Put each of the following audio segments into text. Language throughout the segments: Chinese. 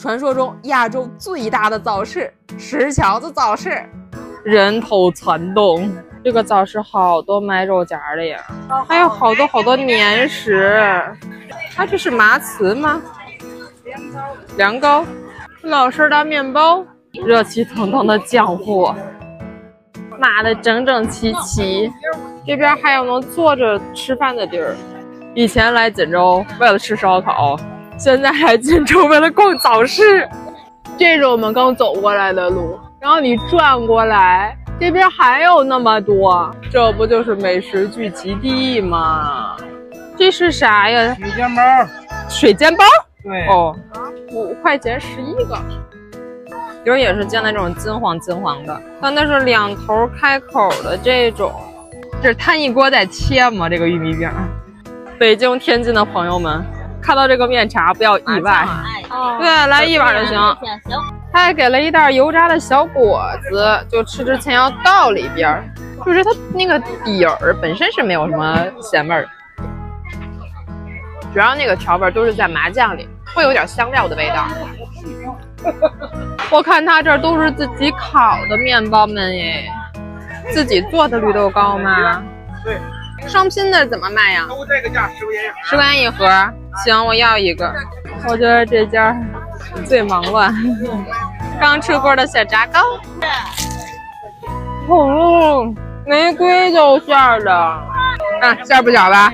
传说中亚洲最大的早市——石桥子早市，人头攒动。这个早市好多卖肉夹的呀，还有好多好多年食。啊，这是麻糍吗？凉糕，老式的面包，热气腾腾的浆糊，码的整整齐齐。这边还有能坐着吃饭的地儿。以前来锦州为了吃烧烤，现在来锦州为了逛早市。这是我们刚走过来的路，然后你转过来。这边还有那么多，这不就是美食聚集地吗？这是啥呀？水煎包。水煎包？对。哦，五块钱十一个。饼也是煎的这种金黄金黄的，但那是两头开口的这种。这是摊一锅在切吗？这个玉米饼。北京、天津的朋友们，看到这个面茶不要意外。对，来一碗就行。行。他还给了一袋油炸的小果子，就吃之前要倒里边。就是它那个底儿本身是没有什么咸味儿，主要那个调味都是在麻酱里，会有点香料的味道。我看他这都是自己烤的面包们耶，自己做的绿豆糕吗？对。双拼的怎么卖呀？都这个价，十块钱。十块钱一盒，行，我要一个。我觉得这家。最忙乱，刚出锅的小炸糕，哦，玫瑰豆馅的，啊，馅不小吧？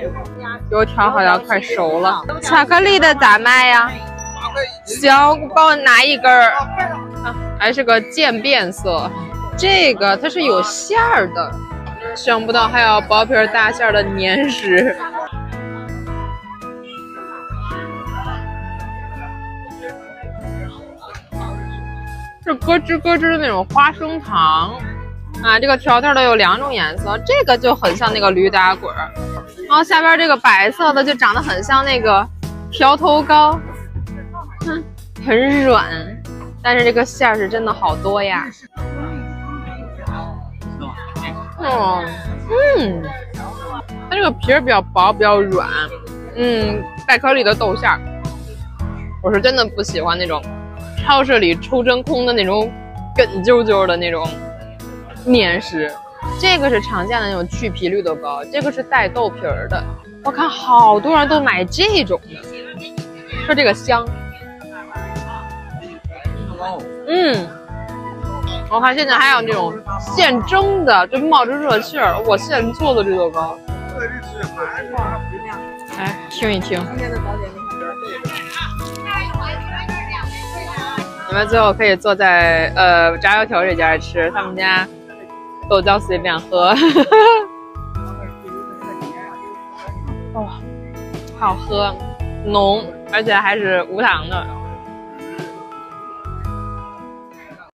油条好像快熟了。巧克力的咋卖呀？行，帮我拿一根儿，还是个渐变色。这个它是有馅儿的，想不到还有薄皮大馅的粘食。是咯吱咯吱的那种花生糖啊，这个条条的有两种颜色，这个就很像那个驴打滚儿，然后下边这个白色的就长得很像那个条头糕，嗯，很软，但是这个馅儿是真的好多呀。哦，嗯，它这个皮儿比较薄，比较软，嗯，带颗粒的豆馅儿，我是真的不喜欢那种。超市里抽真空的那种梗啾啾的那种面食，这个是常见的那种去皮绿豆糕，这个是带豆皮儿的。我看好多人都买这种的，说这个香。嗯，我看现在还有那种现蒸的，就冒着热气儿，我现做的绿豆糕。来听一听。你们最后可以坐在呃炸油条这家吃，他们家豆浆随便喝，哇，好喝，浓，而且还是无糖的。